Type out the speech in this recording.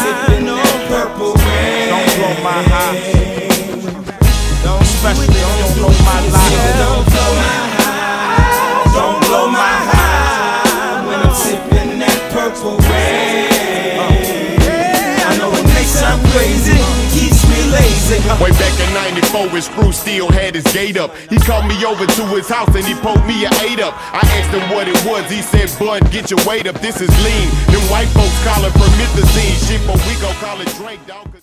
sipping on purple rain. Don't blow my high. Don't especially. Don't blow my life. Don't blow my high. Don't blow my high. When I'm sipping that purple rain. I know it may sound crazy. Keeps me lazy. Way back in 94, when Spruce Steel had his gate up, he called me over to his house and he poked me a eight up. I asked him what it was, he said, "Bud, get your weight up, this is lean. Them white folks collar it drink, dog.